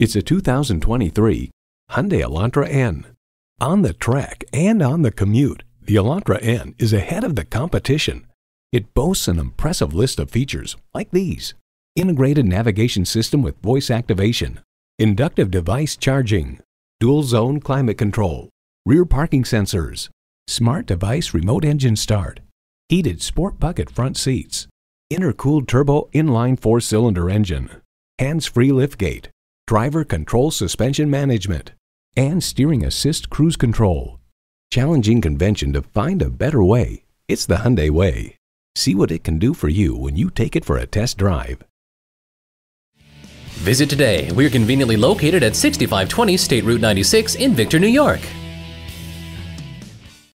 It's a 2023 Hyundai Elantra N. On the track and on the commute, the Elantra N is ahead of the competition. It boasts an impressive list of features like these. Integrated navigation system with voice activation, inductive device charging, dual zone climate control, rear parking sensors, smart device remote engine start, heated sport bucket front seats, intercooled turbo inline four-cylinder engine, hands-free liftgate, driver control suspension management, and steering assist cruise control. Challenging convention to find a better way. It's the Hyundai way. See what it can do for you when you take it for a test drive. Visit today. We're conveniently located at 6520 State Route 96 in Victor, New York.